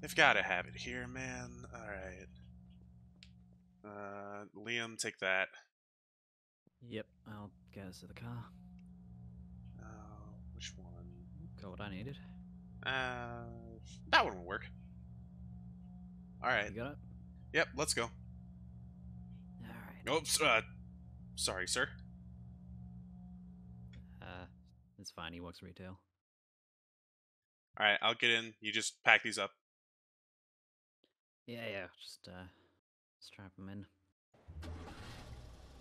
They've got to have it here, man. All right. Uh, Liam, take that. Yep, I'll get us to the car. Uh, which one? Got what I needed. Uh, that one will work. All right. You got it? Yep. Let's go. Alright. Oops. Uh, sorry, sir. Uh, it's fine, he works retail. All right. I'll get in. You just pack these up. Yeah, yeah, just, uh, strap him in.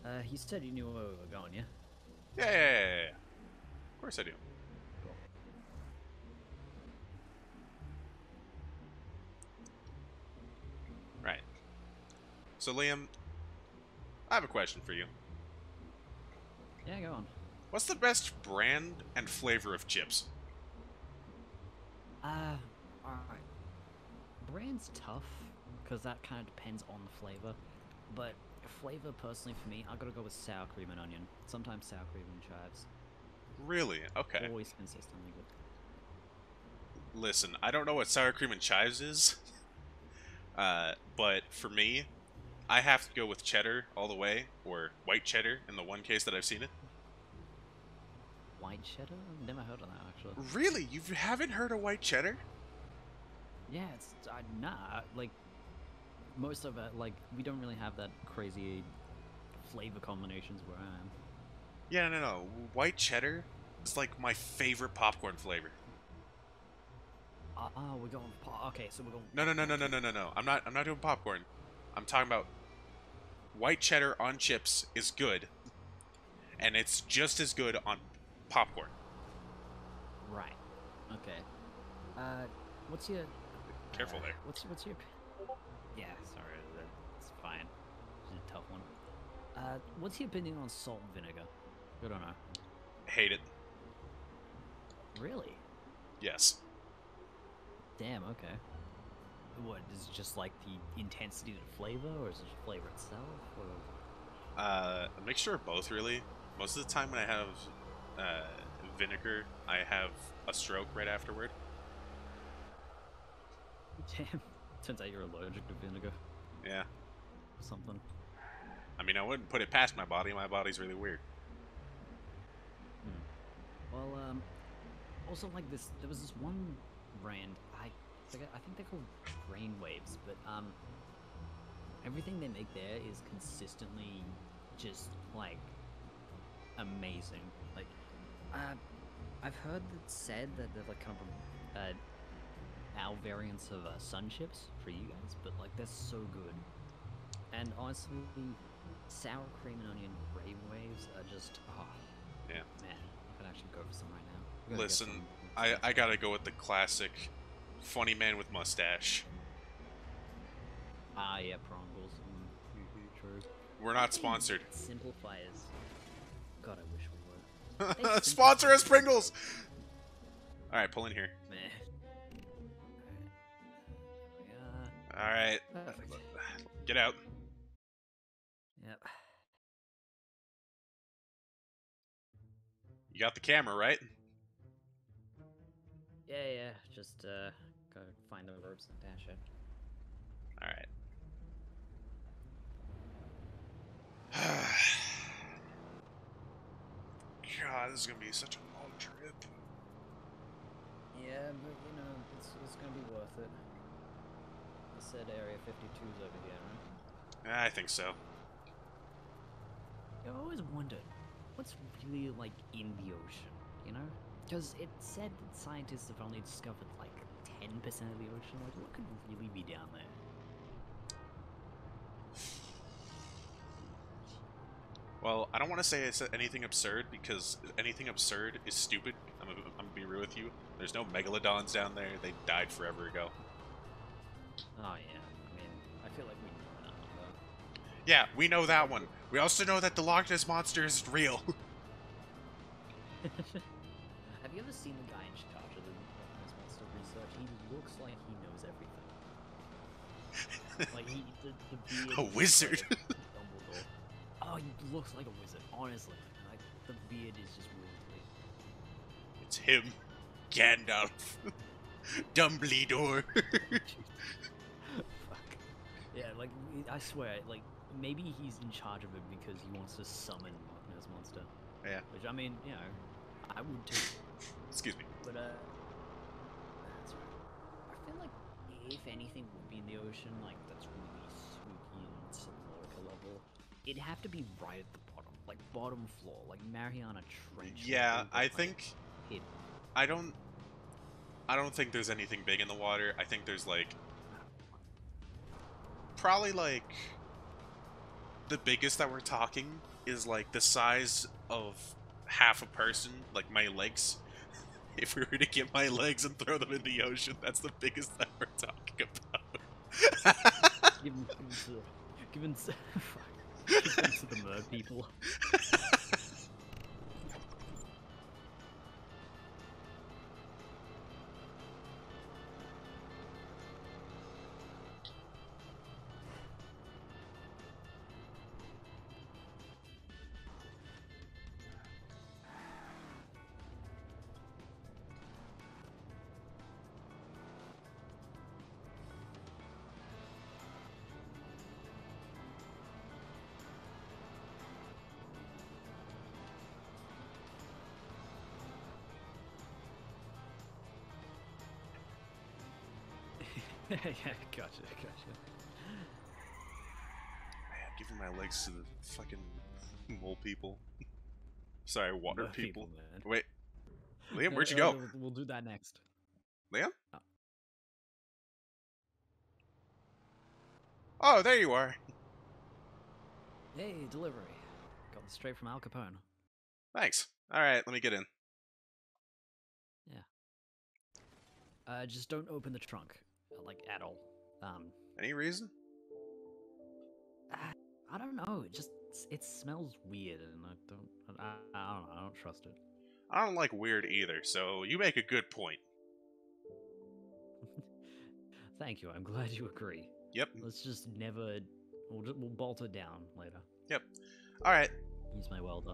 Uh, you said you knew where we were going, yeah? Yeah, yeah, yeah, yeah. Of course I do. Cool. Right. So, Liam, I have a question for you. Yeah, go on. What's the best brand and flavor of chips? Uh, alright. Brand's tough, because that kind of depends on the flavor. But flavor, personally, for me, I gotta go with sour cream and onion. Sometimes sour cream and chives. Really? Okay. Always consistently good. Listen, I don't know what sour cream and chives is, uh, but for me, I have to go with cheddar all the way, or white cheddar in the one case that I've seen it. White cheddar? I've never heard of that, actually. Really? You haven't heard of white cheddar? Yeah, it's uh, nah. Like most of it, like we don't really have that crazy flavor combinations where I am. Yeah, no, no. White cheddar is like my favorite popcorn flavor. Ah, uh, we're going. Okay, so we're going. No, no, no, no, no, no, no, no. I'm not. I'm not doing popcorn. I'm talking about white cheddar on chips is good, and it's just as good on popcorn. Right. Okay. Uh, what's your? Careful uh, there. What's what's your? Yeah, sorry, that's fine. It's a tough one. Uh, what's your opinion on salt and vinegar? Good or no? Hate it. Really? Yes. Damn. Okay. What is it just like the intensity of the flavor, or is it the flavor itself, or? Uh, a mixture of both, really. Most of the time when I have uh, vinegar, I have a stroke right afterward. Damn. Turns out you're allergic to vinegar Yeah. something. I mean, I wouldn't put it past my body. My body's really weird. Well, um, also like this, there was this one brand. I, I think they're called Grain Waves, but um, everything they make there is consistently just like amazing. Like, uh, I've heard it said that they're like kind of uh, our variants of uh, sun chips for you guys, but like they're so good. And honestly, sour cream and onion Grain Waves are just oh Yeah. man, I could actually go for some right now. I'm gonna get Listen, I. I gotta go with the classic funny man with mustache. ah yeah, Pringles. Mm, true. We're not sponsored. Simplifiers. God, I wish we were. Sponsor us, Pringles! Alright, pull in here. Meh. Alright, Perfect. get out. Yep. You got the camera, right? Yeah, yeah. Just uh, go find the ropes and dash it. Alright. God, this is gonna be such a long trip. Yeah, but you know, it's, it's gonna be worth it. I said Area 52's over here, right? I think so. I always wondered, what's really like in the ocean, you know? Because it said that scientists have only discovered like 10% of the ocean. Like, what could really be down there? Well, I don't want to say I said anything absurd because anything absurd is stupid. I'm, gonna- I'm gonna be real with you. There's no megalodons down there. They died forever ago. Oh, yeah. I mean, I feel like we know that one, though. Yeah, we know that one. We also know that the Loch Ness monster is real. Have you ever seen the guy in charge of the Loch Ness Monster research? He looks like he knows everything. like he, the, the beard. A wizard. like Dumbledore. Oh, he looks like a wizard. Honestly, like the beard is just weird. it's him, Gandalf. Dumbledore. Fuck. Yeah, like I swear, like maybe he's in charge of it because he wants to summon Loch Ness monster. Yeah. Which I mean, you know, I would too. Excuse me. But uh, that's right. I feel like if anything would be in the ocean, like that's really spooky and Subnautica level, it'd have to be right at the bottom, like bottom floor, like Mariana Trench. Yeah, I like, think hidden. I don't. I don't think there's anything big in the water. I think there's like probably like the biggest that we're talking is like the size of half a person, like my legs. If we were to get my legs and throw them in the ocean, that's the biggest that we're talking about. Give them to, given to, fuck. given to the mer people. yeah, gotcha, gotcha. Man, giving my legs to the fucking mole people. Sorry, water people. man. Wait, Liam, where'd you no, go? no, We'll do that next. Liam? Oh. Oh, there you are. Hey, delivery. Got this straight from Al Capone. Thanks. All right, let me get in. Yeah. Uh, just don't open the trunk, uh, like at all. Um, Any reason? I, I don't know. It just it smells weird, and I don't. I, I don't know. I don't trust it. I don't like weird either, so you make a good point. Thank you. I'm glad you agree. Yep. Let's just never. We'll just, we'll bolt it down later. Yep. All right. Use my welder.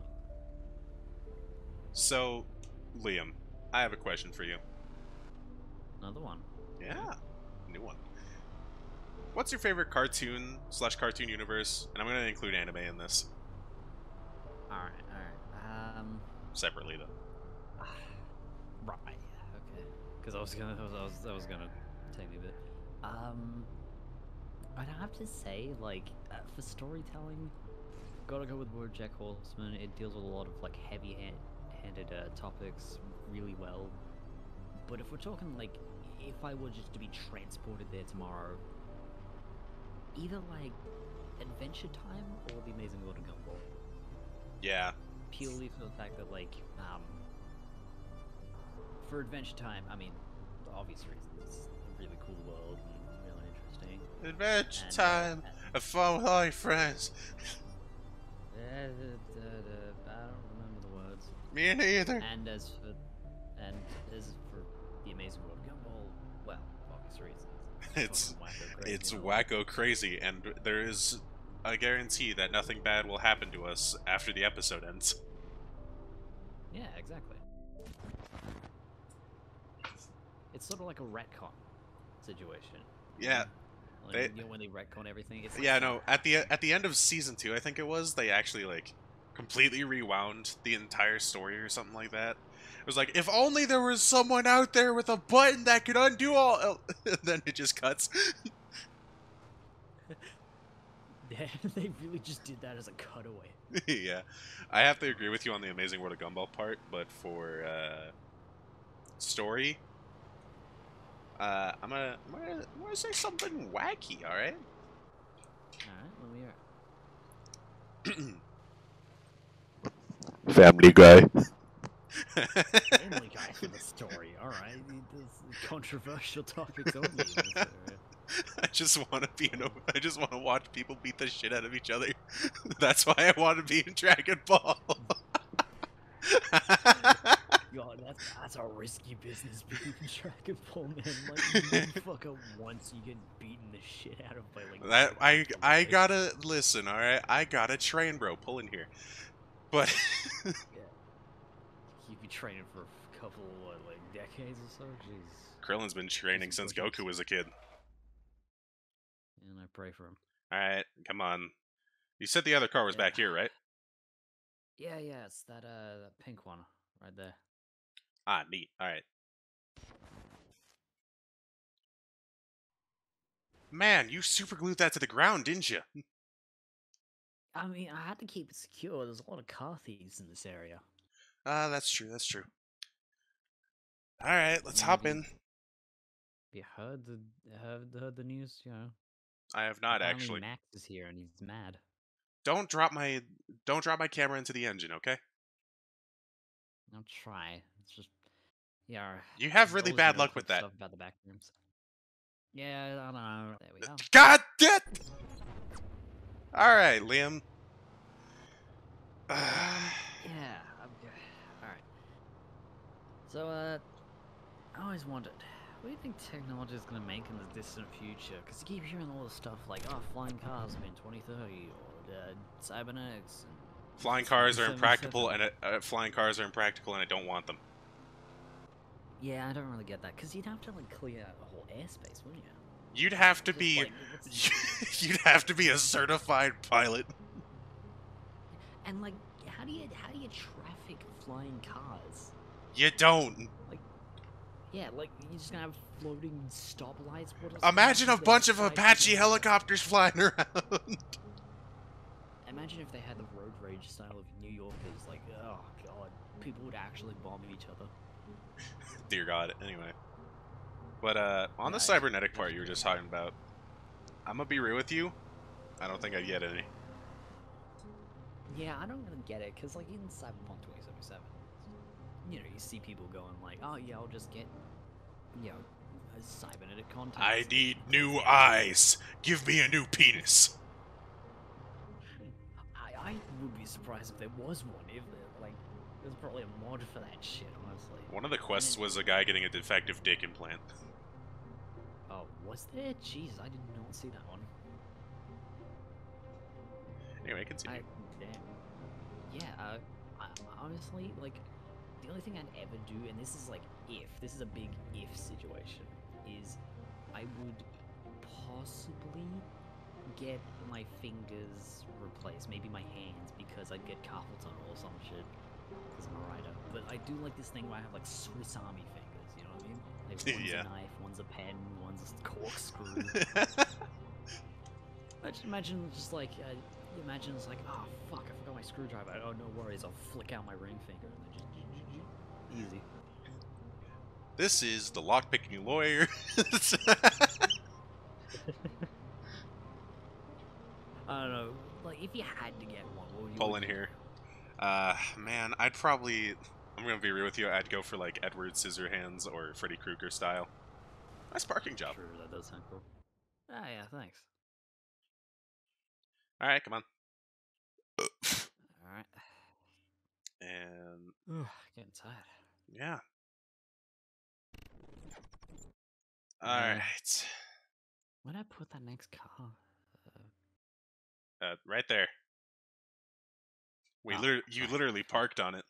So, Liam, I have a question for you. Another one. Yeah, new one. What's your favorite cartoon slash cartoon universe? And I'm gonna include anime in this All right. All right. Um. separately, though. right. Okay. Because I was gonna. I was, I was. I was gonna take me a bit. Um. I'd have to say, like, uh, for storytelling, gotta go with BoJack Horseman. It deals with a lot of like heavy-handed uh, topics really well. But if we're talking like, if I were just to be transported there tomorrow, either like Adventure Time or The Amazing World of Gumball Yeah, purely for the fact that like um for adventure time i mean the obvious reasons it's a really cool world and really interesting Adventure and, uh, time. Have fun with all your friends. uh, uh, uh, uh, i don't remember the words Me neither. and as for and as for the amazing world of gumball obvious reasons It's fucking wacko crazy it's and wacko crazy, and there is a guarantee that nothing bad will happen to us after the episode ends. yeah exactly it's sort of like a retcon situation Yeah, like, They- you know, when they retcon everything like, yeah. No, at the at the end of season two, I think it was, they actually like completely rewound the entire story or something like that. It was like, if only there was someone out there with a button that could undo all. and then it just cuts. Yeah, they really just did that as a cutaway. yeah, I have to agree with you on the Amazing World of Gumball part, but for uh, story, uh, I'm gonna I'm gonna I'm gonna say something wacky. All right. Alright, let me hear it. Family Guy. Family Guy for the story. Alright, this controversial topics only. in this area. I just want to be in a. I just want to watch people beat the shit out of each other. That's why I want to be in Dragon Ball. God, that's that's a risky business being in Dragon Ball, man. Like, you fuck up once, you get beaten the shit out of by like. that I I gotta listen. All right, I gotta train, bro. Pull in here, but You'd be training for a couple what, like decades or so. Jeez. Krillin's been training since Goku was a kid. And I pray for him. All right, come on. You said the other car was Yeah. back here, right? Yeah, yeah, it's that uh that pink one right there. Ah, neat. All right. Man, you super glued that to the ground, didn't you? I mean, I had to keep it secure. There's a lot of car thieves in this area. Ah, that's true. That's true. All right, let's hop in. Have you heard the heard, heard the news? You know, I have not apparently actually. Max is here and he's mad. Don't drop my don't drop my camera into the engine, okay? I'll try. It's just yeah. You have really bad luck with that. About the back rooms. Yeah, I don't know. There we go. God damn! All right, Liam. Yeah, good. Alright. So, uh, I always wondered, what do you think technology is going to make in the distant future? Because you keep hearing all this stuff like, oh, flying cars in 2030, or uh, cybernetics. And flying cars are impractical, and uh, uh, flying cars are impractical, and I don't want them. Yeah, I don't really get that, because you'd have to, like, clear out the whole airspace, wouldn't you? You'd have to Just, be like, you'd have to be a certified pilot. And, like, how do you, how do you traffic flying cars? You don't. Like, Yeah, like, you're just gonna have floating stoplights? Imagine a bunch of Apache the- helicopters flying around. Imagine if they had the road rage style of New Yorkers, like, oh god, people would actually bomb each other. Dear God. Anyway, but uh, on the Yeah, I- cybernetic part you were just talking about, I'm gonna be real with you. I don't think I'd get any. Yeah, I don't really get it, because, like, in Cyberpunk 2077, you know, you see people going, like, oh yeah, I'll just get, you know, a cybernetic contact. I need new eyes. Give me a new penis. I, I would be surprised if there was one, if there, like, there's probably a mod for that shit, honestly. One of the quests was a guy getting a defective dick implant. Oh, was there? Jeez, I did not see that one. Anyway, continue. I, damn. Yeah, uh, I, honestly, like, the only thing I'd ever do, and this is like if, this is a big if situation, is I would possibly get my fingers replaced, maybe my hands, because I'd get carpal tunnel or some shit, because I'm a writer. But I do like this thing where I have like Swiss Army fingers, you know what I mean? Like one's Yeah. a knife, one's a pen, one's a corkscrew. I just imagine just like uh, imagine it's like oh fuck I forgot my screwdriver oh no worries I'll flick out my ring finger and then just easy this is the lockpicking lawyer. I don't know like if you had to get one what would you Pull in here. Uh, man, I'd probably. I'm gonna be real with you. I'd go for like Edward Scissorhands or Freddy Krueger style. Nice parking job. True that does sound cool ah yeah thanks All right, come on. all right And Ugh, getting tired yeah. All Yeah. right. where'd I put that next car Uh, right there. We Ah, liter- you literally parked on it.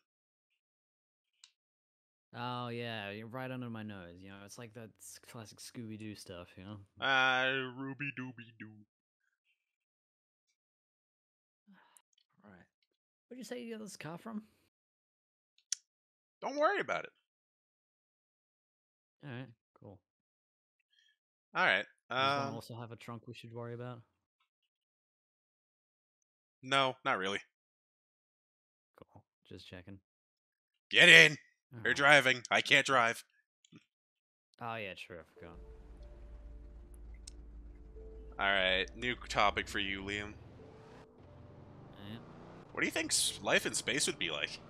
oh yeah you're right under my nose you know it's like that classic Scooby Doo stuff you know Ah, Ruby Dooby Doo. right where'd you say you got this car from Don't worry about it. all right cool All right. Um, also have a trunk we should worry about? no, not really. Cool. Just checking. Get in. You're Alright. driving. I can't drive. Oh yeah, true. I forgot. All right. New topic for you, Liam. Yeah. What do you think life in space would be like?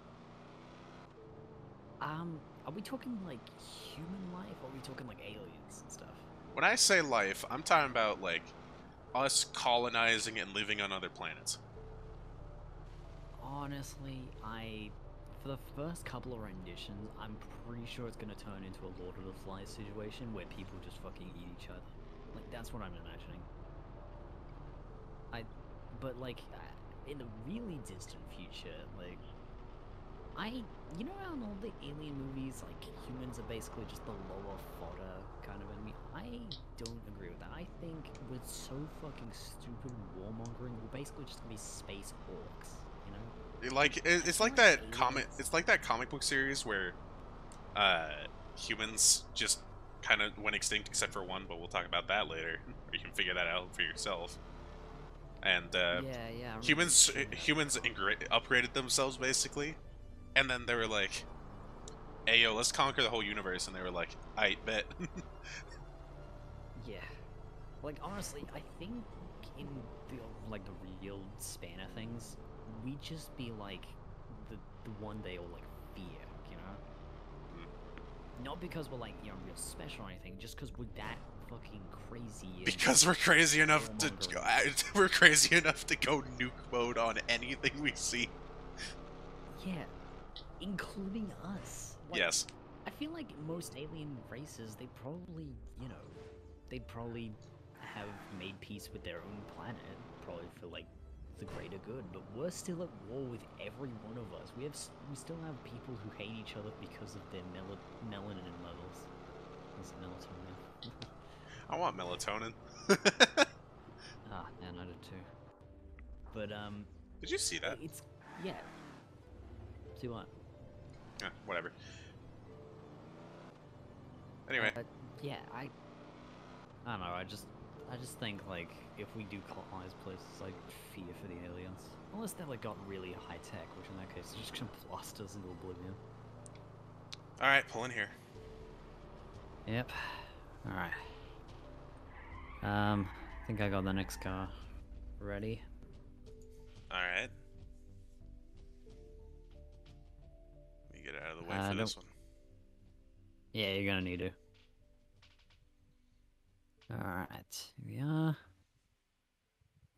Um, are we talking like human life, or are we talking like aliens and stuff? When I say life, I'm talking about like us colonizing and living on other planets. Honestly, I, for the first couple of renditions, I'm pretty sure it's gonna turn into a Lord of the Flies situation where people just fucking eat each other. Like that's what I'm imagining. I, but like uh, in the really distant future, like I, you know, how in all the alien movies, like humans are basically just the lower fodder kind of enemy. I don't agree with that. I think with so fucking stupid warmongering, we're basically just gonna be space orcs. You know? It, like it, it's like that comic. It's like that comic book series where uh, humans just kind of went extinct except for one, but we'll talk about that later. Or you can figure that out for yourself. And uh, yeah, yeah. Humans humans ingra- upgraded themselves basically, and then they were like, "Hey yo, let's conquer the whole universe," and they were like, "I bet." Yeah. Like honestly, I think in the like the real span of things, we'd just be like the the one they all like fear, you know? Mm-hmm. Not because we're like, you know, real special or anything, just because we're that fucking crazy. because we're crazy enough to Warmongering. we're crazy enough to go nuke mode on anything we see. Yeah. Including us. Like, yes. I feel like most alien races, they probably, you know, they'd probably have made peace with their own planet, probably for like the greater good. But we're still at war with every one of us. We have, we still have people who hate each other because of their mel- melanin levels. Is it melatonin? I want melatonin. ah, man, I did too. But um, Did you see that? it's yeah. See what? Eh, whatever. Anyway, Uh, yeah, I. I don't know. I just, I just think like if we do colonize places, like fear for the aliens, unless they like got really high tech, which in that case they're just gonna blast us into oblivion. all right, pull in here. Yep. All right. Um, I think I got the next car ready. All right. Get out of the way Uh, for nope. this one. Yeah, you're gonna need to. All right, here we are.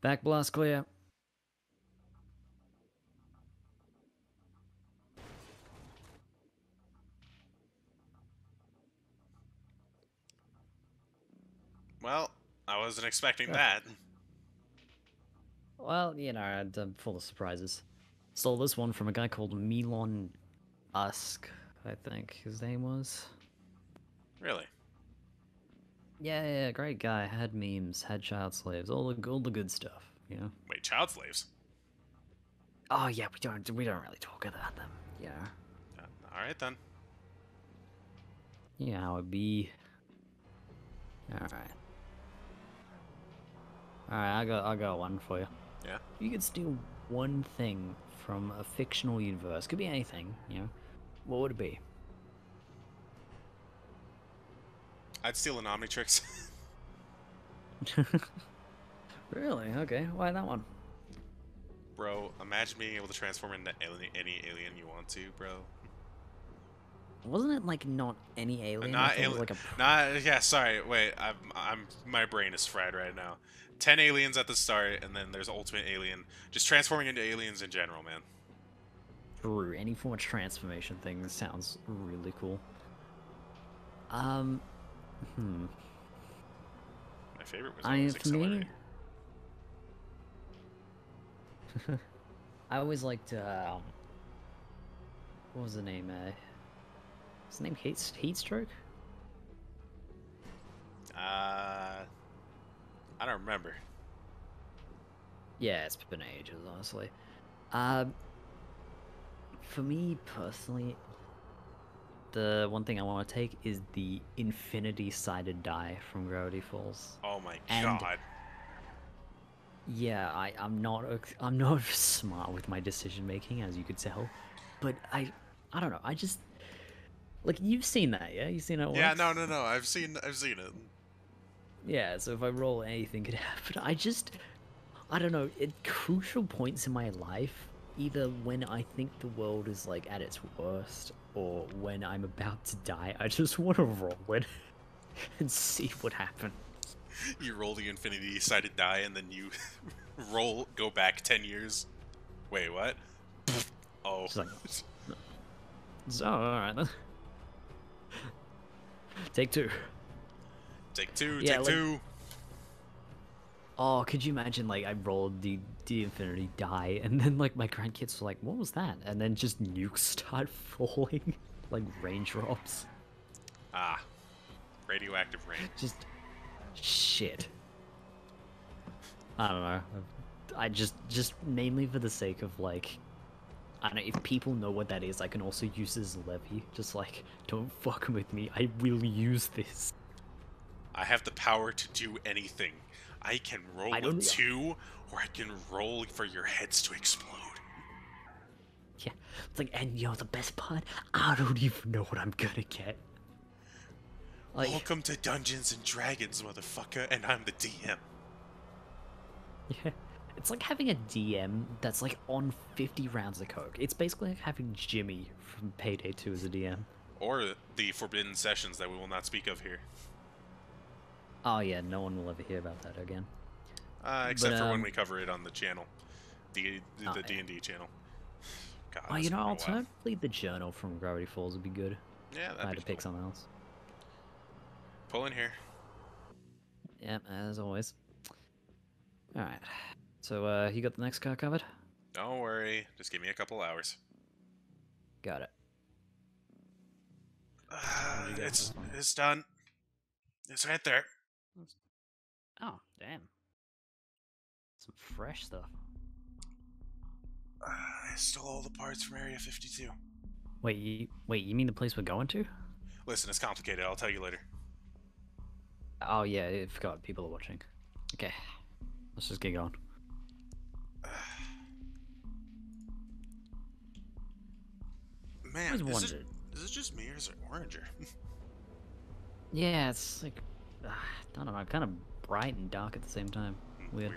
Back blast clear. Well, I wasn't expecting that. Well, you know, I'm I'm full of surprises. Stole this one from a guy called Milon Usk, I think his name was. Really? Yeah, yeah, great guy. Had memes, had child slaves, all the all the good stuff. Yeah. Wait, child slaves? Oh yeah, we don't we don't really talk about them. Yeah. Uh, all right then. Yeah, know how it be. All right. All right, I got I got one for you. Yeah. You could steal one thing from a fictional universe, could be anything, you know, what would it be? I'd steal an Omnitrix. really? Okay. Why that one? bro, imagine being able to transform into alien, any alien you want to, bro. Wasn't it like not any alien? Not thought it was alien. Like a Not yeah. Sorry. Wait. I'm. I'm. My brain is fried right now. Ten aliens at the start, and then there's ultimate alien. Just transforming into aliens in general, man. True. Any form of transformation thing sounds really cool. Um. Hmm. My favorite was I always for me. I always liked. Um, what was the name? Uh, was the name Heat Heat Stroke? Uh, I don't remember. Yeah, it's been ages, honestly. Um, for me personally, the one thing I want to take is the infinity-sided die from Gravity Falls. Oh my And- god. Yeah, I, I'm not I'm not smart with my decision making, as you could tell, but I I don't know. I just like you've seen that, yeah? You've seen it. Yeah. No. No. No. I've seen. I've seen it. Yeah, so if I roll anything could happen. I just I don't know, at crucial points in my life, either when I think the world is like at its worst or when I'm about to die, I just want to roll it and see what happens. You roll the infinity sided die, and then you roll. Go back ten years. Wait. What? Oh. Just like So, oh, alright then. Take two. Take two. Yeah, take like- two. Oh, could you imagine like I rolled the the infinity die and then like my grandkids were like, "What was that?" And then just nukes start falling like raindrops. Ah, radioactive rain. Just shit. I don't know. I just just mainly for the sake of like I don't know if people know what that is, I can also use this levy. Just like, don't fuck with me. I will use this. I have the power to do anything. I can roll I a two, or I can roll for your heads to explode. Yeah, it's like, and you know the best part, I don't even know what I'm gonna get. Like, Welcome to Dungeons and Dragons, motherfucker, and I'm the DM. yeah, it's like having a DM that's like on 50 rounds of coke. It's basically like having Jimmy from Payday 2 as a DM. Or the forbidden sessions that we will not speak of here. Oh yeah, no one will ever hear about that again. Uh, except But, for when um, we cover it on the channel. The the Oh, the. D&D channel. God, Oh, you know, been a while. alternatively, the journal from Gravity Falls would be good. Yeah, I that'd had be to pick cool. something else. Pull in here. Yep, as always. Alright. So, uh, you got the next car covered? Don't worry. Just give me a couple hours. Got it. Uh, it's it's done. It's right there. Oh, damn. Some fresh stuff. Uh, I stole all the parts from Area 52. Wait, you, wait, you mean the place we're going to? Listen, it's complicated. I'll tell you later. Oh, yeah, I forgot. People are watching. Okay. Let's just get going. Man, is it, wondered. is it just me or is it oranger? Yeah, it's like, uh, I don't know, I'm kind of bright and dark at the same time. Weird.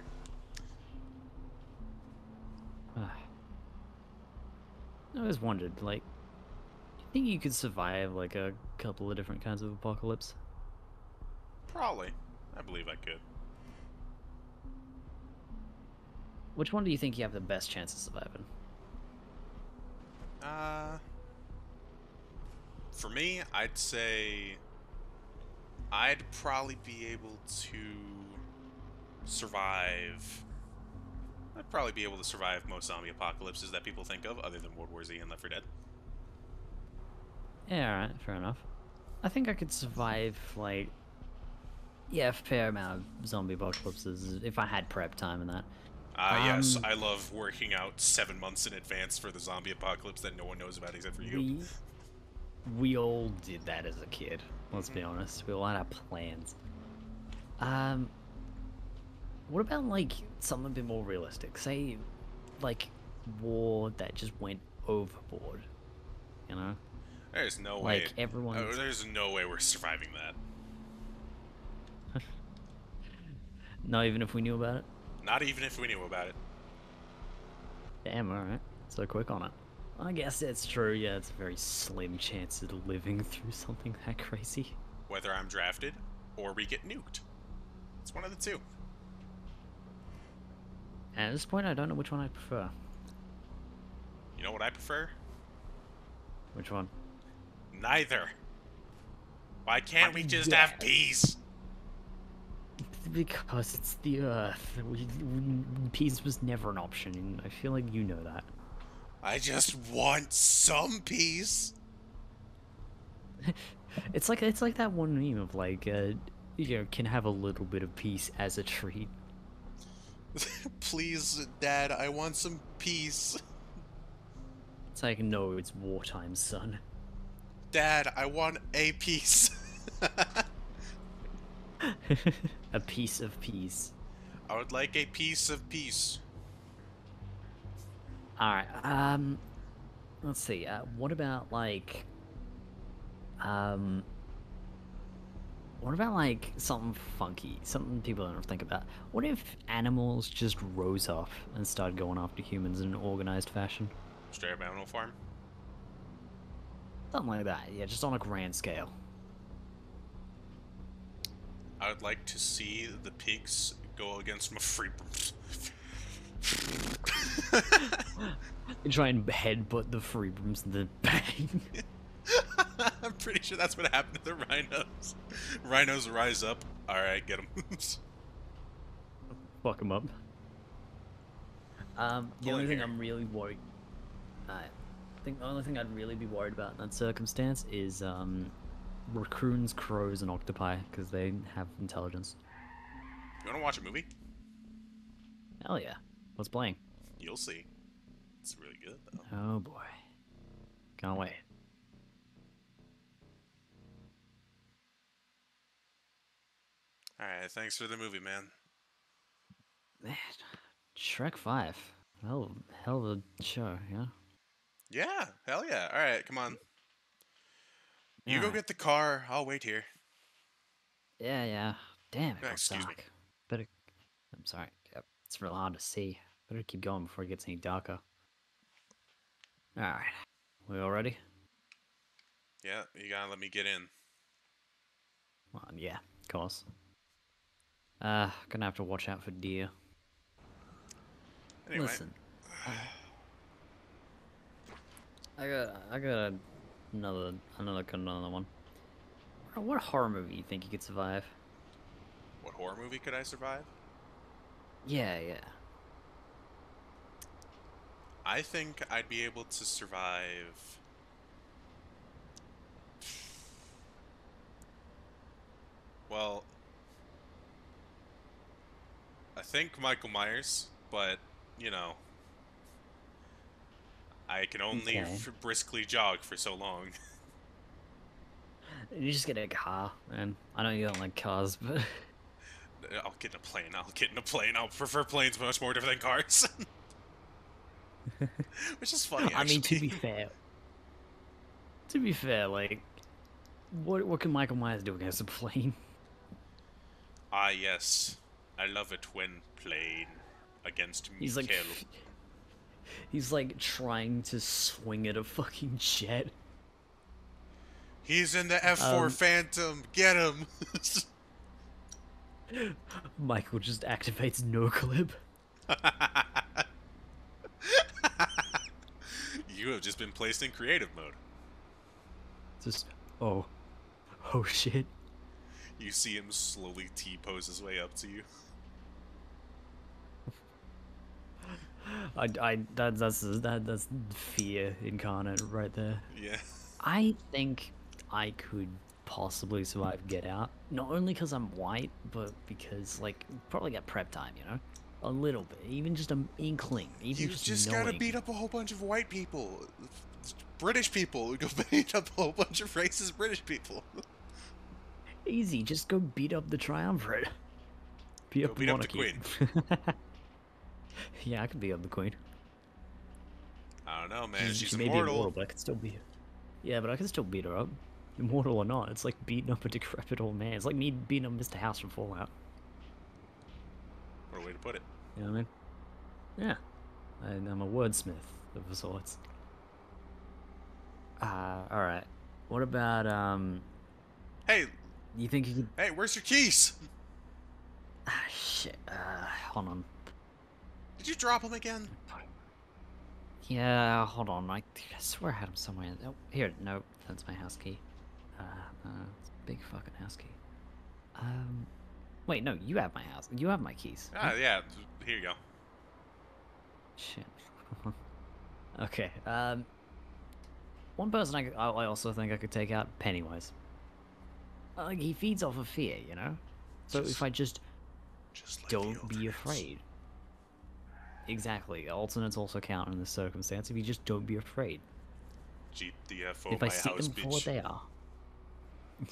Ah. I always wondered, like, do you think you could survive like a couple of different kinds of apocalypse? Probably. I believe I could. Which one do you think you have the best chance of surviving? Uh, for me, I'd say I'd probably be able to survive. I'd probably be able to survive most zombie apocalypses that people think of, other than World War Z and Left 4 Dead. Yeah, alright, fair enough. I think I could survive, like, yeah, a fair amount of zombie apocalypses if I had prep time and that. Ah, yes, Um, I love working out seven months in advance for the zombie apocalypse that no one knows about except for you. We, we all did that as a kid. Let's be honest. We all had our plans. Um, what about like something a bit more realistic? Say, like war that just went overboard. You know, There's no way. like everyone. Oh, there's no way we're surviving that. Not even if we knew about it. Not even if we knew about it. Damn. All right. So quick on it. I guess that's true. Yeah, it's a very slim chance of living through something that crazy. Whether I'm drafted or we get nuked. It's one of the two. At this point, I don't know which one I prefer. You know what I prefer? Which one? Neither. Why can't we just have peace? Because it's the Earth. We, we, peace was never an option, and I feel like you know that. I just want some peace. It's like it's like that one meme of like, uh, you know, can have a little bit of peace as a treat. Please, Dad, I want some peace. It's like, no, it's wartime, son. Dad, I want a piece. a piece of peace. I would like a piece of peace. All right. Um, let's see. Uh, what about like, um, what about like something funky, something people don't think about? What if animals just rose up and started going after humans in an organized fashion? Straight up Animal Farm. Something like that. Yeah, just on a grand scale. I would like to see the pigs go against my free. And try and headbutt the freedoms and then bang. I'm pretty sure that's what happened to the rhinos. Rhinos rise up. All right, get them. fuck them up. Um, the Pull only thing here. I'm really worried. I think the only thing I'd really be worried about in that circumstance is um, raccoons, crows, and octopi because they have intelligence. You want to watch a movie? Hell yeah! What's playing? You'll see. It's really good though. Oh boy, can't wait. All right, thanks for the movie, man. Man, Shrek Five. Hell, hell of a show, yeah. Yeah, hell yeah. All right, come on. You go get the car. I'll wait here. Yeah, yeah. Damn, it Yeah, got excuse me. Better. I'm sorry. Yep, it's real hard to see. Better keep going before it gets any darker. All right, we all ready? Yeah, you gotta let me get in. Well, yeah, of course. Uh, gonna have to watch out for deer. Anyway, Listen, I got, I got another, another, another one. What- What horror movie you think you could survive? what horror movie could I survive? Yeah, yeah. I think I'd be able to survive. Well, I think Michael Myers, but you know, I can only Okay. f- briskly jog for so long. You just get a car, man. I know you don't like cars, but I'll get in a plane. I'll get in a plane. I'll prefer planes much more different than cars. Which is funny. I mean, to be fair, to be fair, like, what what can Michael Myers do against a plane? Ah, yes. I love it when plane against me He's like, he's like trying to swing at a fucking jet. He's in the F4 Um, Phantom. Get him. Michael just activates no clip. You have just been placed in creative mode. Just oh, oh shit. You see him slowly T-pose his way up to you. I, I that, that's that that's fear incarnate right there. Yeah. I think I could possibly survive Get Out. Not only because I'm white, but because like probably got prep time, you know, a little bit, even just an inkling. Even You just, just gotta beat up a whole bunch of white people. British people. Go beat up a whole bunch of racist British people. Easy, just go beat up the triumvirate. Beat up beat the up the monarchy. yeah, I could beat up the queen. I don't know, man. She- She's she immortal. immortal, but I could still beat her. Yeah, but I can still beat her up. Immortal or not, it's like beating up a decrepit old man. It's like me beating up Mr. House from Fallout. What a way to put it. You know what I mean? Yeah. I, I'm a wordsmith of sorts. Uh, alright. What about, um, Hey, you think you could. hey, where's your keys? Ah, shit. Uh, hold on. Did you drop them again? Yeah, hold on. I, I swear I had them somewhere. Oh, here, no, that's my house key. Uh, uh, big fucking house key. Um, wait, no, you have my house. You have my keys. Ah, yeah. Here you go. Shit. okay. Um, one person I, I also think I could take out Pennywise. Uh, Like he feeds off of fear, you know. So Just if I just Just like don't be afraid. Exactly. Alternates also count in this circumstance. If you just don't be afraid. GTFO if my I see house, them for what they are.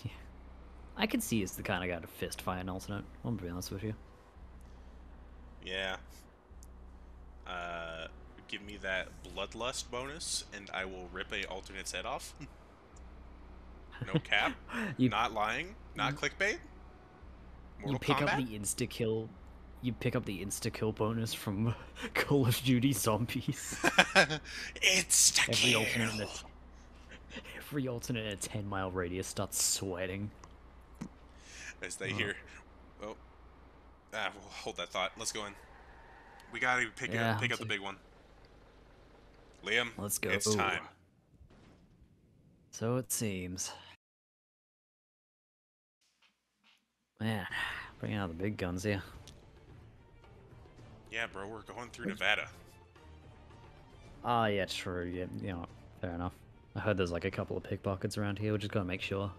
Yeah. I could see as the kind of guy to fist fight an alternate. I'm gonna be honest with you. Yeah. Uh, give me that bloodlust bonus, and I will rip a alternate's head off. no cap. You, not lying. Not clickbait. Mortal you pick Kombat. up the insta kill. You pick up the insta kill bonus from Call of Duty Zombies. it's the Every alternate, in kill. a, every alternate in a ten mile radius starts sweating. As they Oh. hear. Oh. Ah, we'll hold that thought. Let's go in. We gotta pick Yeah, up. Pick I'm up the big one. Liam. Let's go. It's time. So it seems. Man, bringing out the big guns here. Yeah, bro, we're going through Nevada. Ah, yeah, true. Yeah, you know, fair enough. I heard there's like a couple of pickpockets around here. We're just gotta make sure.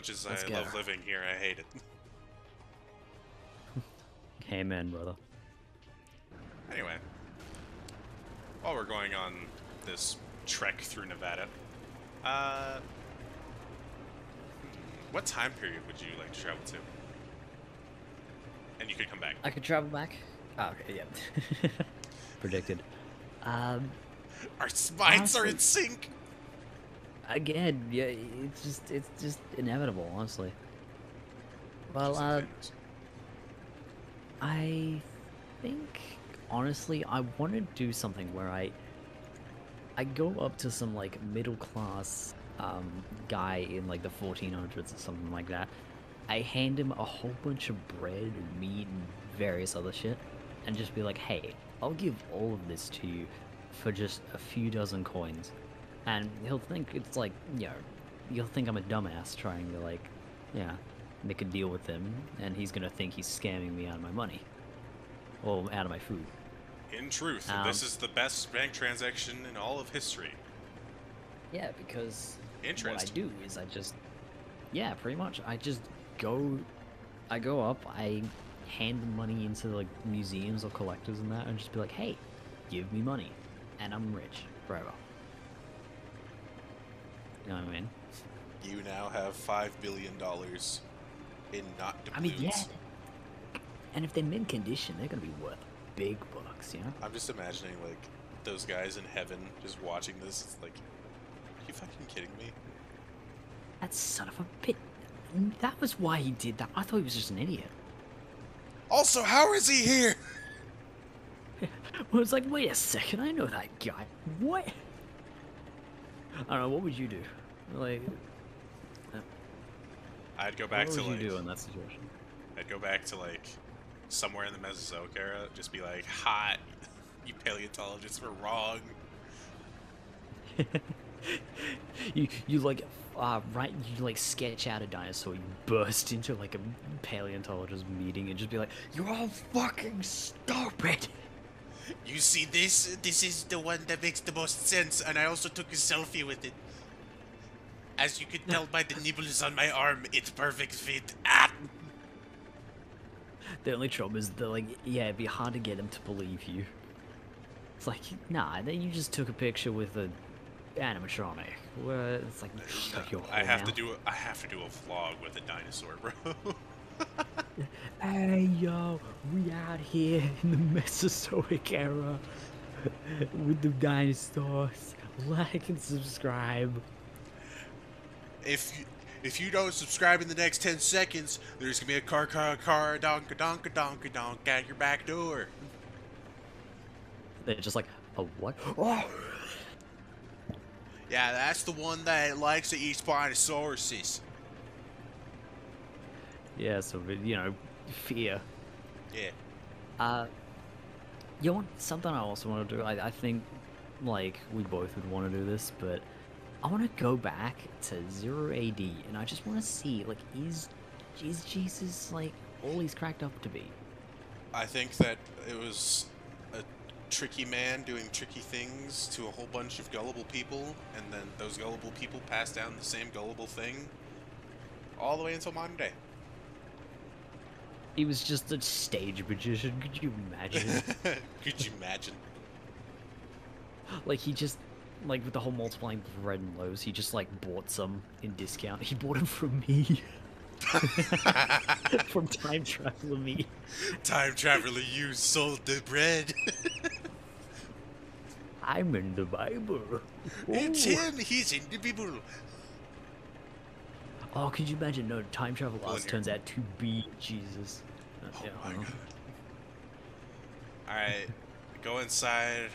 Much as Let's I go. love living here, I hate it. Amen, brother. Anyway, while we're going on this trek through Nevada, uh, what time period would you like to travel to? And you could come back. I could travel back. Oh, okay, yeah. Predicted. Um, Our minds are in sync. Again, yeah, it's just it's just inevitable, honestly. Well, uh. I think honestly, I want to do something where I I go up to some like middle class um, guy in like the 1400s or something like that. I hand him a whole bunch of bread and meat and various other shit, and just be like, "Hey, I'll give all of this to you for just a few dozen coins," and he'll think it's like, you know, he'll think I'm a dumbass trying to like, yeah, make a deal with him, and he's gonna think he's scamming me out of my money, or out of my food. In truth, um, this is the best bank transaction in all of history. Yeah, because what I do is I just, yeah, pretty much. I just go, I go up, I hand the money into like museums or collectors and that, and just be like, hey, give me money, and I'm rich forever. You know what I mean? You now have five billion dollars in not I mean, yeah. And if they're mid condition, they're gonna be worth big bucks, you know? I'm just imagining like those guys in heaven just watching this. It's like, are you fucking kidding me? That son of a bit. That was why he did that. I thought he was just an idiot. Also, how is he here? I was like, wait a second, I know that guy. What? I don't know. What would you do? Like, I'd go back what to would like you do in that situation? I'd go back to like somewhere in the Mesozoic era. Just be like, hot. You paleontologists were wrong. you you like uh right you like sketch out a dinosaur you burst into like a paleontologist meeting and just be like you're all fucking stupid You see this? This is the one that makes the most sense, and I also took a selfie with it. As you can tell by the nibbles on my arm, it's perfect fit. Ah! the only trouble is that like yeah it'd be hard to get him to believe you it's like nah then you just took a picture with a animatronic where it's like your I have to do. A, I have to do a vlog with a dinosaur, bro. Hey yo, we out here in the Mesozoic era with the dinosaurs. Like and subscribe. If you, if you don't subscribe in the next ten seconds, there's gonna be a car, car, car, donka, donka, donka, donk at your back door. They're just like, a what? Oh, Yeah, that's the one that likes to eat Spinosauruses. yeah. So you know, fear. Yeah. Uh, you want something I also want to do? I, I think, like, we both would want to do this, but I want to go back to zero AD, and I just want to see, like, is is Jesus like all he's cracked up to be? I think that it was a tricky man doing tricky things to a whole bunch of gullible people, and then those gullible people passed down the same gullible thing all the way until modern day. He was just a stage magician. Could you imagine? Could you imagine? like he just, like with the whole multiplying bread and loaves, he just like bought some in discount. He bought them from me, from time traveler me. Time traveler, you sold the bread. I'm in the Bible. it's him. He's in the Bible. Oh, could you imagine? No, time travel us turns out to be Jesus. Oh yeah, my uh-huh. god. Alright, go inside.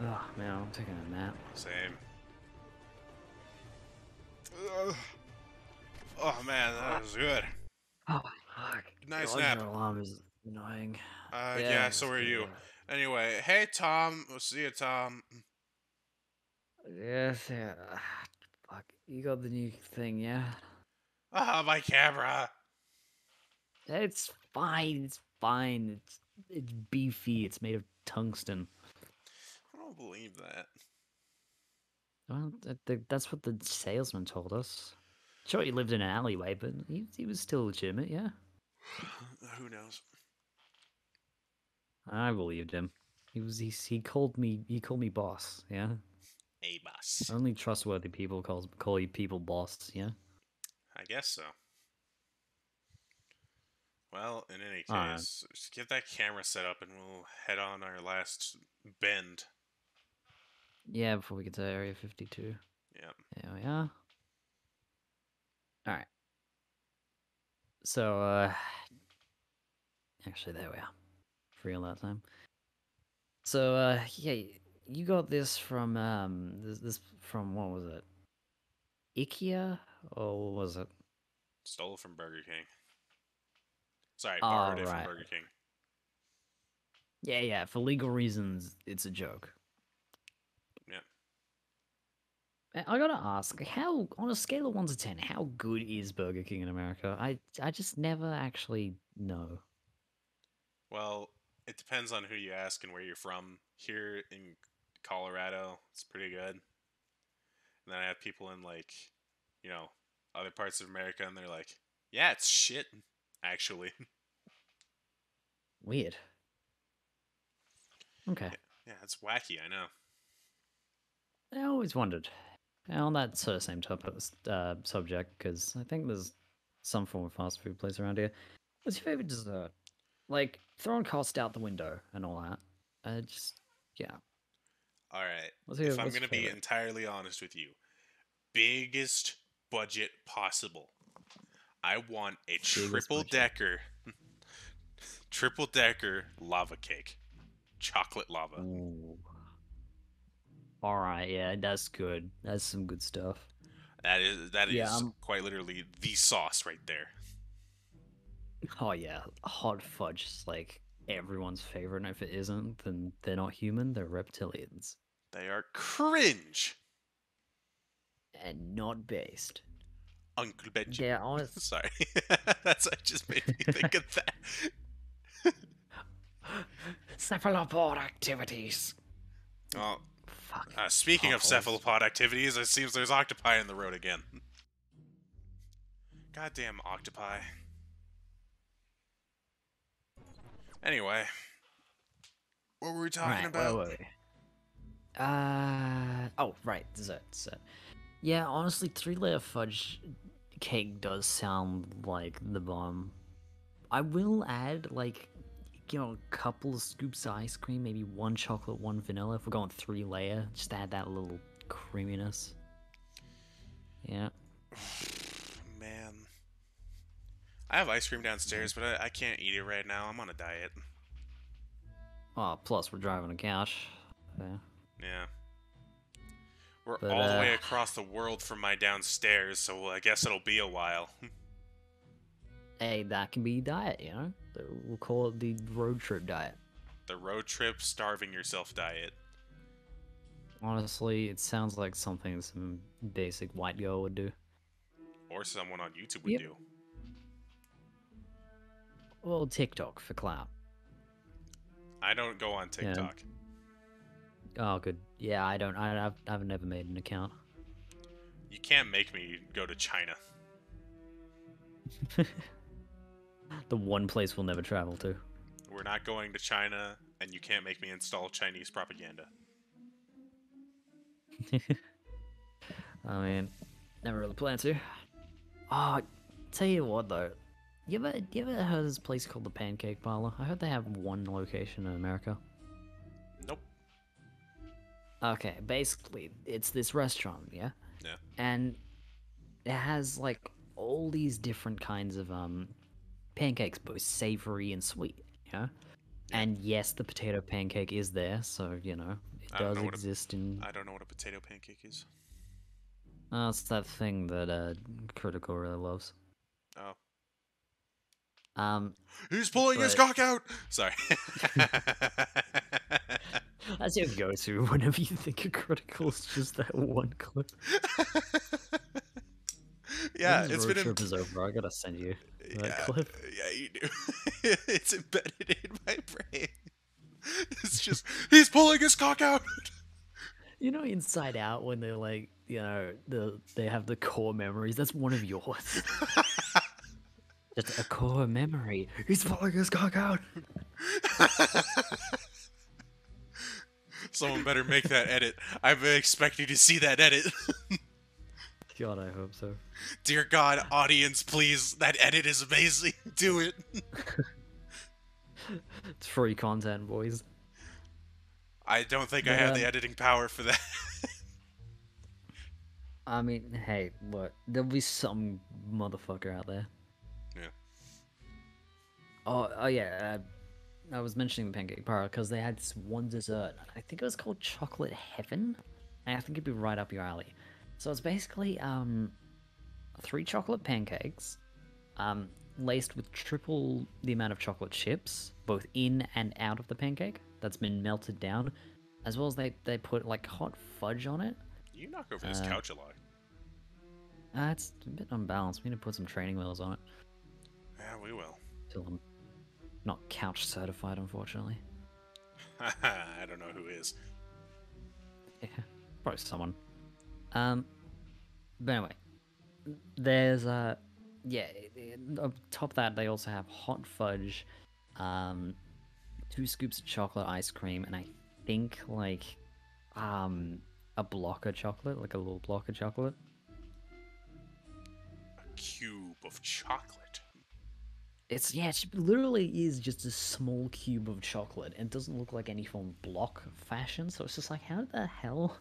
Ugh, man, I'm taking a nap. Same. Ugh. Oh man, that was good. Oh, fuck. Nice God, nap. Alarm is annoying. Uh, yeah, so are you. Anyway, hey Tom. We'll see you, Tom. Yes, yeah. ah, Fuck. You got the new thing, yeah? Ah, my camera. It's fine. It's fine. It's it's beefy. It's made of tungsten. I don't believe that. Well, th- th- that's what the salesman told us. Sure, he lived in an alleyway, but he, he was still legitimate, yeah. Who knows? I believed him. He was he, he called me he called me boss, yeah. A bus. Only trustworthy people calls call you people boss, yeah. I guess so. Well, in any case, just get that camera set up and we'll head on our last bend. Yeah, before we get to Area 52. Yeah. There we are. Alright. So, uh. Actually, there we are. Free all that time. So, uh, yeah, you got this from, um, this, this from, what was it? IKEA? Or what was it? Stole it from Burger King. Sorry, Oh, borrowed it from Burger King. Yeah, yeah, for legal reasons, it's a joke. Yeah. Uh, I gotta ask, how on a scale of one to ten, how good is Burger King in America? I I just never actually know. Well, it depends on who you ask and where you're from. Here in Colorado, it's pretty good. And then I have people in like, you know, other parts of America, and they're like, "Yeah, it's shit." Actually, Weird. Okay. yeah, it's wacky. I know. I always wondered. And on that sort of same topic, uh, subject, because I think there's some form of fast food place around here. What's your favorite dessert? Like throwing cost out the window and all that. Uh, just yeah. All right. What's your, if I'm gonna be entirely honest with you, biggest budget possible. I want a Biggest triple budget. decker, triple decker lava cake, chocolate lava. Ooh. All right, yeah, that's good. That's some good stuff. That is that is Yeah, quite literally the sauce right there. Oh yeah, hot fudge is like everyone's favorite. And if it isn't, then they're not human. They're reptilians They are cringe. and not based. Uncle Benji. Yeah, honest. Sorry, that's what just made me think of that. Cephalopod activities. Well, Fuck. uh, speaking of cephalopod activities, it seems there's octopi in the road again. Goddamn octopi. Anyway, what were we talking right, about? Wait, wait, wait. Uh oh, right, dessert, dessert. Yeah, honestly, three layer fudge cake does sound like the bomb. I will add like you know a couple of scoops of ice cream, maybe one chocolate, one vanilla. If we're going three layer, just add that little creaminess. Yeah. Man. I have ice cream downstairs, but I, I can't eat it right now. I'm on a diet. Oh, plus we're driving a couch. Yeah. Yeah. We're But, all the way uh, across the world from my downstairs, so I guess it'll be a while. Hey, that can be diet, you know. We'll call it the road trip diet. the road trip starving yourself diet. Honestly, it sounds like something some basic white girl would do. Or someone on YouTube would Yep. do. Well, TikTok for clout. I don't go on Yeah. TikTok. Oh, good. Yeah, I don't. I, I've, I've never made an account. You can't make me go to China. the one place we'll never travel to. We're not going to China, and you can't make me install Chinese propaganda. I mean, never really plan to. Oh, tell you what though. You ever, you ever heard of this place called the Pancake Parlor? I heard they have one location in America. Nope. Okay, basically, it's this restaurant, yeah? Yeah. And it has like all these different kinds of um pancakes, both savory and sweet, yeah? And yes, the potato pancake is there, so you know, it I does know what a- exist in I don't know what a potato pancake is. uh, it's that thing that uh Critical really loves. Oh. Um He's pulling his cock out! Sorry. that's your go to whenever you think of Critical, it's just that one clip. Yeah, it's been trip is over. I gotta send you that yeah, clip. yeah, you do. it's embedded in my brain. It's just he's pulling his cock out. You know, Inside Out when they're like, you know, the they have the core memories. That's one of yours. Just a core memory. He's pulling his cock out. Someone better make that edit. I'm expecting to see that edit. God, I hope so. Dear God, audience, please, that edit is amazing. Do it. It's free content, boys. I don't think I have the editing power for that. I mean, hey, look, there'll be some motherfucker out there. Yeah. Oh, oh yeah. Uh, I was mentioning the pancake parlor because they had this one dessert. I think it was called Chocolate Heaven, and I think it'd be right up your alley. So it's basically um, three chocolate pancakes, um, laced with triple the amount of chocolate chips, both in and out of the pancake. That's been melted down, as well as they they put like hot fudge on it. you knock over this uh, couch a lot. Uh, it's a bit unbalanced. We need to put some training wheels on it. Yeah, we will. Till I'm not couch certified, unfortunately. I don't know who is. Yeah, probably someone. Um, but anyway, there's uh, yeah. On top of that, they also have hot fudge, um, two scoops of chocolate ice cream, and I think like, um, a block of chocolate, like a little block of chocolate. A cube of chocolate. It's yeah, it literally is just a small cube of chocolate, and it doesn't look like any form of block fashion. So it's just like, how the hell?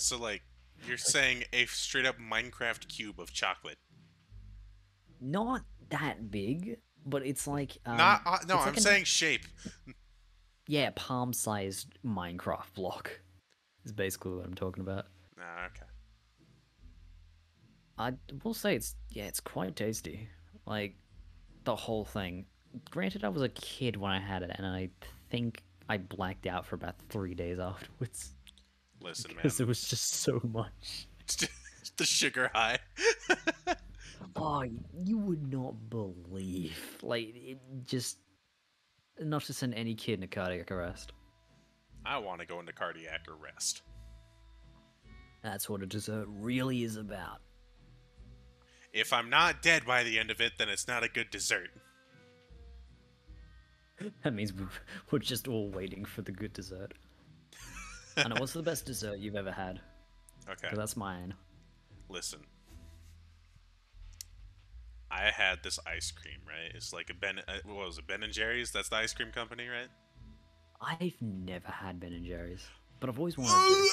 So, like, you're saying a straight up Minecraft cube of chocolate. Not that big, but it's like um, Not, uh, no, I'm like an- saying shape. yeah, palm-sized Minecraft block is basically what I'm talking about. Nah, okay. I will say it's yeah, it's quite tasty. Like the whole thing. Granted, I was a kid when I had it, and I think I blacked out for about three days afterwards Listen, man. because it was just so much. the sugar high. Oh, you would not believe. Like, it just. Enough to send any kid in a cardiac arrest. I want to go into cardiac arrest. That's what a dessert really is about. If I'm not dead by the end of it, then it's not a good dessert. That means we're just all waiting for the good dessert. I know, what's the best dessert you've ever had? Okay. that's mine. Listen. I had this ice cream, right? It's like a Ben. Uh, what was it? Ben and Jerry's. That's the ice cream company, right? I've never had Ben and Jerry's, but I've always wanted to.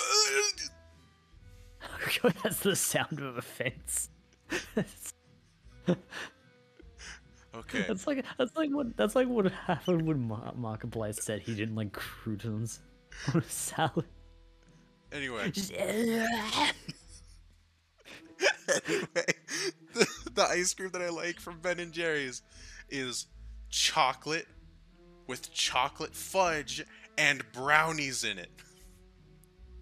that's the sound of offense. okay. That's like that's like what that's like what happened when Mar- Markiplier said he didn't like croutons on a salad. Anyway, anyway, the, the ice cream that I like from Ben and Jerry's is chocolate with chocolate fudge and brownies in it.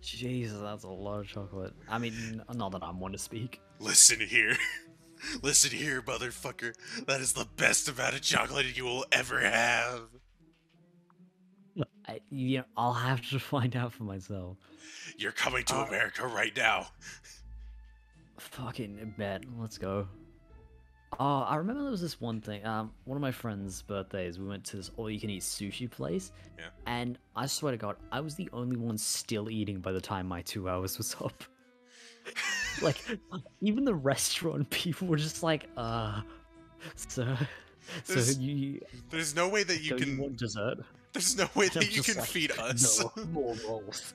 Jesus, that's a lot of chocolate. I mean, not that I'm one to speak. Listen here. Listen here, motherfucker. That is the best amount of chocolate you will ever have. I, you know, I'll have to find out for myself. You're coming to Uh, America right now. Fucking bet. Let's go. Oh, I remember there was this one thing. Um, one of my friends' birthdays, we went to this all-you-can-eat sushi place. Yeah. And I swear to God, I was the only one still eating by the time my two hours was up. like, even the restaurant people were just like, "Uh, sir, so There's- you, There's no way that you so you can. want dessert?" There's no way And I'm that you can like, feed us. No, more rolls.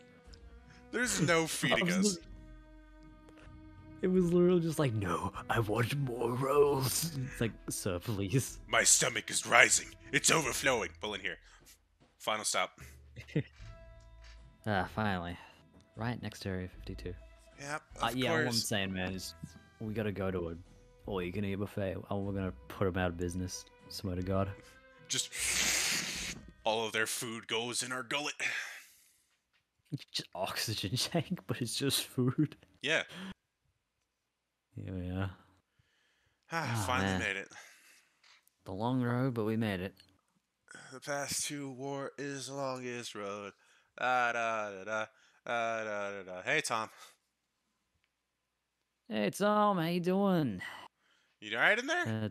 There's no feeding was us. li- It was literally just like, no, I want more rolls. It's like, sir, please. My stomach is rising. It's overflowing. Pull in here. Final stop. Ah, finally. Right next to Area 52. Yep. Of Uh, yeah, all I'm saying, man, is we gotta go to a all you can eat buffet, or we're gonna put them out of business. Swear to God. Just all of their food goes in our gullet. Just oxygen tank, but it's just food. Yeah. Here we are. Ah, Ah, finally man. made it. The long road, but we made it. The path to war is the longest road. Da da da da da da da. da. Hey Tom, Hey Tom, how you doing? you alright in there? Uh,